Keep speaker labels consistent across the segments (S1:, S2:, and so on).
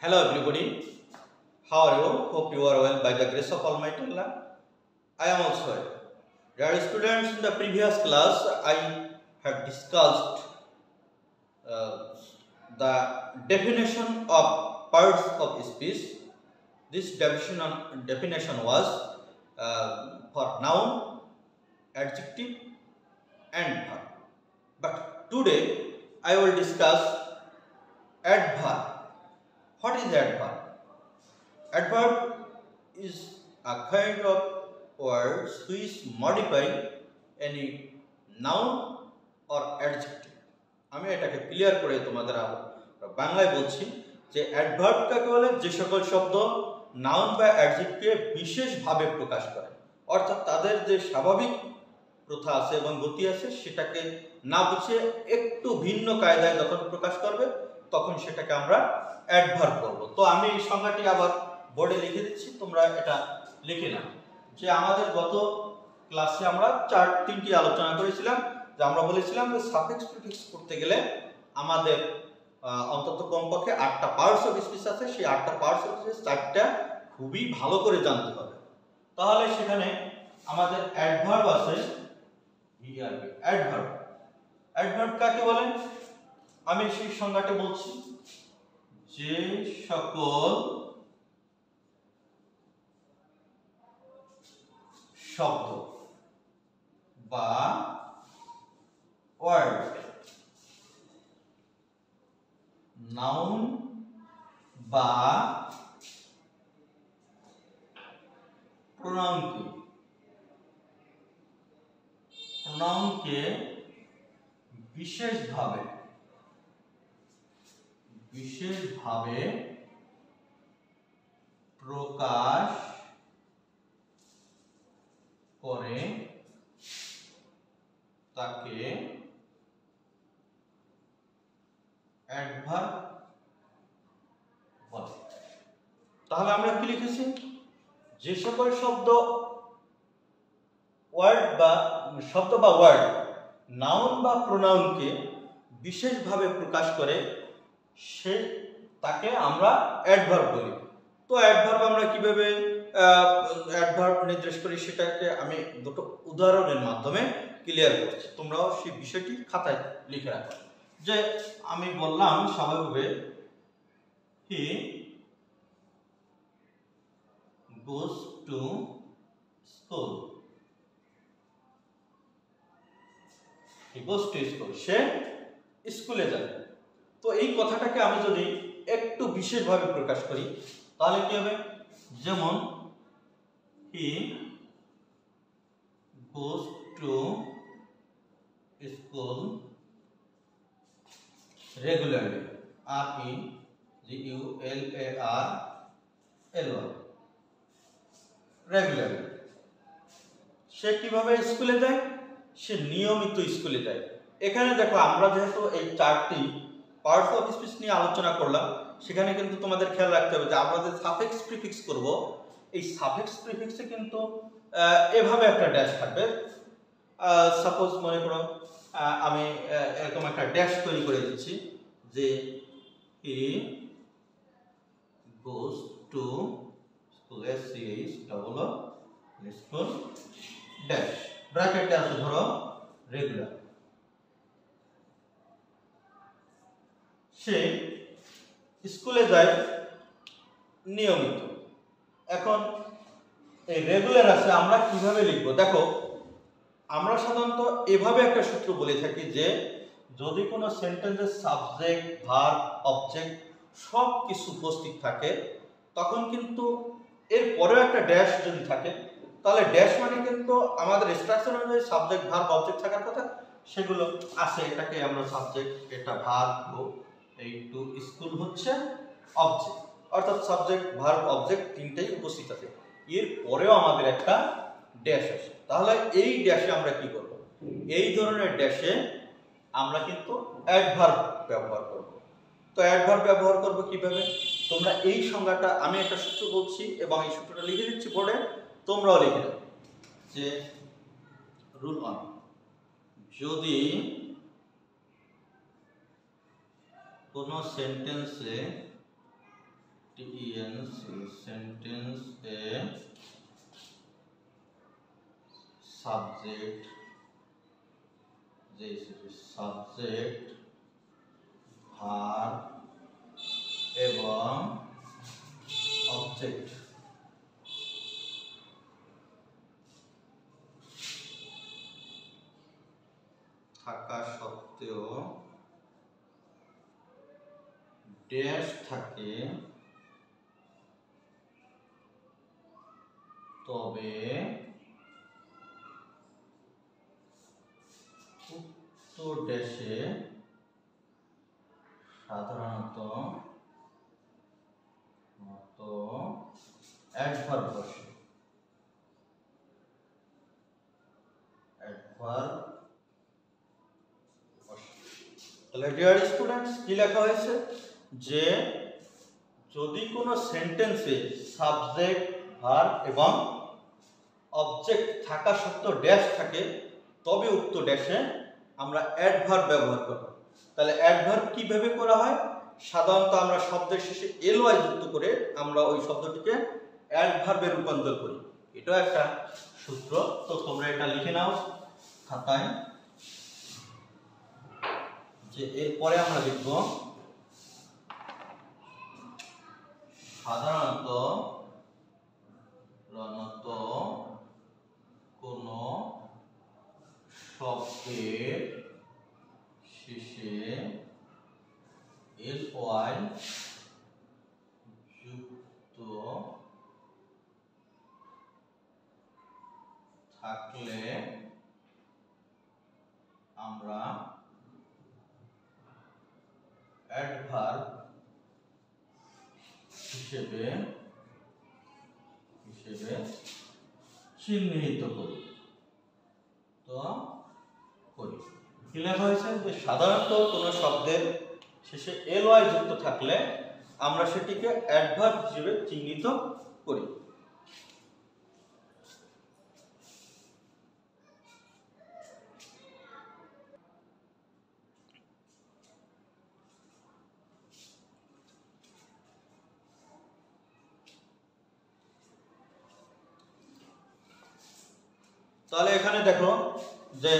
S1: Hello everybody, how are you? Hope you are well by the grace of Almighty Allah. I am also well. Dear students, in the previous class I have discussed uh, the definition of parts of speech. This definition, definition was uh, for noun, adjective and verb. But today I will discuss adverb. What is adverb? Adverb is a kind of words which modify any noun or adjective. আমি এটাকে clear করে তোমাদের বাংলায় বলছি যে adverb কাকে বলে যে সকল শব্দ নাউন বা অ্যাডজেক্টকে বিশেষভাবে প্রকাশ করে অর্থাৎ তাদের যে স্বাভাবিক প্রথা আছে এবং গতি আছে, সেটাকে না বুঝে একটু ভিন্ন কায়দায় যখন প্রকাশ করবে, তখন সেটাকে আমরা অ্যাডভার্ব করব তো আমি এই সংজ্ঞাটি আবার বোর্ডে লিখে দিচ্ছি, তোমরা এটা লিখে নাও। যে আমাদের গত ক্লাসে আমরা চার, তিনটি আলোচনা করেছিলাম, যে আমরা বলেছিলাম যে সাফিক্স প্রিফিক্স করতে গেলে আমাদের অন্তত কমপক্ষে আটটা পার্টস অফ স্পিচ আছে, সেই আটটা পার্টস অফ স্পিচ চারটা খুবই ভালো করে জানতে হবে। তাহলে সেখানে আমাদের অ্যাডভার্ব আছে ভিআরবি অ্যাডভার্ব অ্যাডভার্ব কাকে বলে? আমি সেই সংজ্ঞাটা বলছি। যে সকল শব্দ বা ওয়ার্ড নাউন বা প্রোনাউনকে প্রোনাউনকে বিশেষভাবে বিশেষভাবে প্রকাশ করে তাকে অ্যাডভার্ব বলে। তাহলে আমরা কি লিখেছি? যে সকল শব্দ ওয়ার্ড বা শব্দ বা ওয়ার্ড নাউন বা প্রোনাউনকে বিশেষভাবে প্রকাশ করে, সে তাকে আমরা অ্যাডভার্ব বলি। তো অ্যাডভার্ব আমরা কীভাবে অ্যাডভার্ব নির্দেশ করি সেটাকে আমি দুটো উদাহরণের মাধ্যমে ক্লিয়ার করছি। তোমরাও সেই বিষয়টি খাতায় লিখে রাখো। যে আমি বললাম স্বাভাবিকভাবে হি goes to school he goes সে স্কুলে তো এই কথাটাকে আমি যদি একটু বিশেষভাবে প্রকাশ করি, তাহলে কি হবে? যেমন he goes to school A R L Y regularly সে কীভাবে স্কুলে যায়? সে নিয়মিত স্কুলে যায়। এখানে দেখো, আমরা যেহেতু এই চারটি পার্টস অফ স্পিচ নিয়ে আলোচনা করলাম, সেখানে কিন্তু তোমাদের খেয়াল রাখতে হবে যে আমরা যে সাফিক্স প্রিফিক্স করব, এই সাফিক্স প্রিফিক্সে কিন্তু এভাবে একটা ড্যাশ থাকবে। সাপোজ মনে করো আমি এরকম একটা ড্যাশ তৈরি করে দিচ্ছি যে he goes to school S C H double dash ব্র্যাকেটে আছে, ধরো রেগুলার সে স্কুলে যায় নিয়মিত। এখন এই রেগুলার আছে, আমরা কীভাবে লিখব? দেখো, আমরা সাধারণত এভাবে একটা সূত্র বলে থাকি যে, যদি কোনো সেন্টেন্সের সাবজেক্ট ভার অবজেক্ট সব কিছু উপস্থিত থাকে, তখন কিন্তু এর পরেও একটা ড্যাশ যদি থাকে তাহলে ড্যাশ মানে কিন্তু আমাদের স্ট্রাকচার অনুযায়ী সাবজেক্ট ভার অবজেক্ট থাকার কথা, সেগুলো আছে এটাকে আমরা সাবজেক্ট এটা ভার এই টু স্কুল হচ্ছে অবজেক্ট অর্থাৎ সাবজেক্ট ভার্ব অবজেক্ট তিনটাই উপস্থিত আছে। এর পরেও আমাদের একটা ড্যাশ আসে তাহলে এই ড্যাশে আমরা কি করব? এই ধরনের ড্যাশে আমরা কিন্তু অ্যাডভার্ব ব্যবহার করব। তো অ্যাডভার্ব ব্যবহার করব কীভাবে? তোমরা এই সংজ্ঞাটা, আমি একটা সূত্র বলছি এবং এই সূত্রটা লিখে দিচ্ছি বোর্ডে। তোমরাও লিখে দাও। যে রুল ওয়ান যদি কোনো সেন্টেন্সে টি সি সেন্টেন্স এ সাবজেক্ট যে সাবজেক্ট ভার এবং অবজেক্ট থাকা সত্ত্বেও ড্যাশ থাকে। তবে উক্ত ড্যাশে সাধারণত মতো অ্যাডভার্ব বসে অ্যাডভার্ব বসে তাহলে ডিয়ার স্টুডেন্টস কি লেখা হয়েছে? যে যদি কোনো সেন্টেন্সে সাবজেক্ট ভার্ব এবং অবজেক্ট থাকা সত্ত্বেও ড্যাশ থাকে, তবে উক্ত ড্যাশে আমরা অ্যাডভার্ব ব্যবহার করব। তাহলে অ্যাডভার্ব কীভাবে করা হয়? সাধারণত আমরা শব্দের শেষে এল ওয়াই যুক্ত করে আমরা ওই শব্দটিকে অ্যাডভার্বে রূপান্তর করি। এটাও একটা সূত্র। তো তোমরা এটা লিখে নাও খাতায়। যে এরপরে আমরা লিখব সাধারণত সাধারণত কোনো শব্দের শেষে এল ওয়াই যুক্ত থাকলে আমরা অ্যাডভার্ব হিসেবে হিসেবে চিহ্নিত করি। তো করি। কি লেখা হয়েছে? যে সাধারণত কোনো শব্দের শেষে এল ওয়াই যুক্ত থাকলে আমরা সেটিকে অ্যাডভার্ব হিসেবে চিহ্নিত করি। তাহলে এখানে দেখো যে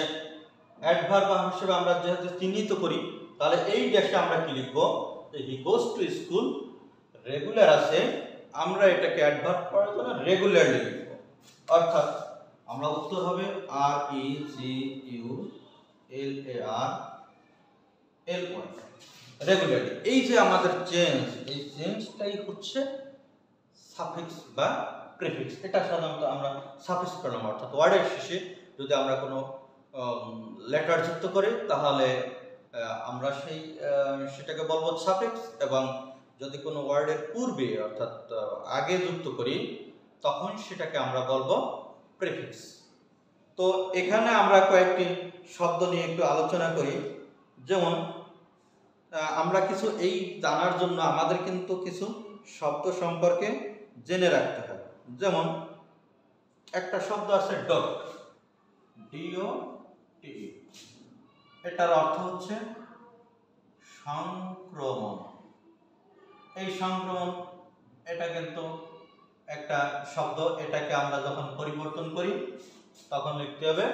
S1: অ্যাডভার্ব হিসেবে আমরা যেহেতু চিহ্নিত করি, তাহলে এই ড্যাশে আমরা কি লিখব? He goes to school regular আছে আমরা এটাকে অ্যাডভার্ব করার জন্য রেগুলারলি লিখব। অর্থাৎ আমরা উত্তর হবে R E G U L A R L point regularly এই যে আমাদের চেঞ্জ এই চেঞ্জটাই হচ্ছে সাফিক্স বা প্রিফিক্স এটা সাধারণত আমরা সাফিক্স প্রণাম অর্থাৎ ওয়ার্ডের শেষে যদি আমরা কোনো লেটার যুক্ত করি, তাহলে আমরা সেই সেটাকে বলব সাফিক্স এবং যদি কোনো ওয়ার্ডের পূর্বে, অর্থাৎ আগে যুক্ত করি, তখন সেটাকে আমরা বলব প্রিফিক্স তো এখানে আমরা কয়েকটি শব্দ নিয়ে একটু আলোচনা করি। যেমন আমরা কিছু এই জানার জন্য আমাদের কিন্তু কিছু শব্দ সম্পর্কে জেনে রাখতে হয় যেমন, একটা শব্দ আছে ডট ডিও টি এটার অর্থ হচ্ছে সংক্রমণ। এই সংক্রমণ, এটা কিন্তু একটা শব্দ, এটাকে আমরা যখন পরিবর্তন করি, তখন লিখতে হবে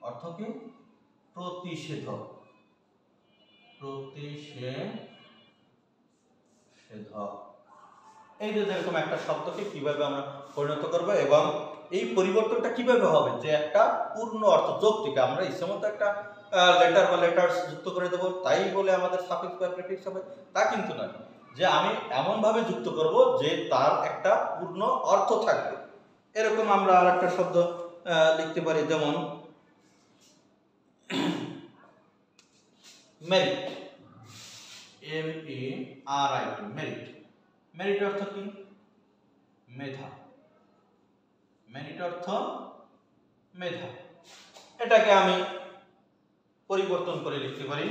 S1: অর্থ কি? প্রতিষেধক। প্রতিষেধক। এই যে যেরকম একটা শব্দকে কীভাবে আমরা পরিণত করব এবং এই পরিবর্তনটা কীভাবে হবে, যে একটা পূর্ণ অর্থ, যৌক্তিক, আমরা ইচ্ছে মতো একটা লেটার বা লেটার্স যুক্ত করে দেবো, তাই বলে আমাদের সাফিক্স বা প্রিফিক্স হবে, তা কিন্তু নয়। যে আমি এমন ভাবে যুক্ত করব যে তার একটা পূর্ণ অর্থ থাকবে। এরকম আমরা আর একটা শব্দ লিখতে পারি, যেমন merit M E R I T merit merit অর্থ কি? মেধা। মেরিট অর্থ মেধা। এটাকে আমি পরিবর্তন করে লিখতে পারি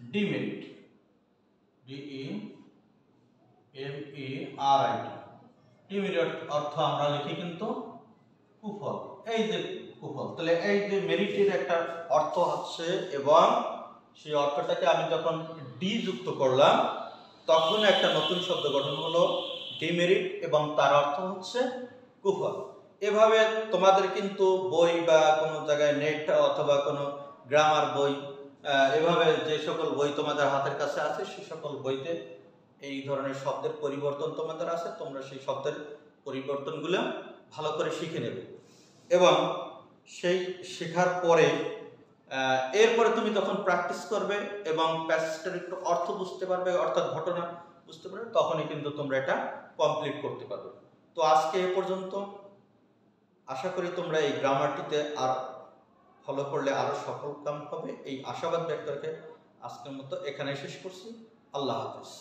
S1: demerit. D M E R I T demerit অর্থ আমরা লিখি কিন্তু কুফল। এই যে কুফল তাহলে এই যে মেরিটের একটা অর্থ হচ্ছে এবং সেই অর্থটাকে আমি যখন ডি যুক্ত করলাম তখন একটা নতুন শব্দ গঠন হলো ডিমেরিট এবং তার অর্থ হচ্ছে কুফল। এভাবে তোমাদের কিন্তু বই বা কোনো জায়গায় নেট অথবা কোনো গ্রামার বই এভাবে যে সকল বই তোমাদের হাতের কাছে আছে, সে সকল বইতে এই ধরনের শব্দের পরিবর্তন তোমাদের আছে, তোমরা সেই শব্দের পরিবর্তনগুলো ভালো করে শিখে নেবে। এবং সেই শেখার পরে এরপরে তুমি তখন প্র্যাকটিস করবে এবং প্যাসেজটার একটু অর্থ বুঝতে পারবে, অর্থাৎ ঘটনা বুঝতে পারবে, তখনই কিন্তু তোমরা এটা কমপ্লিট করতে পারবে। তো আজকে এ পর্যন্ত, আশা করি তোমরা এই গ্রামারটিতে আর ফলো করলে আরও সফল কাম হবে। এই আশাবাদ ব্যক্ত রেখে আজকের মতো এখানে শেষ করছি। আল্লাহ হাফিজ।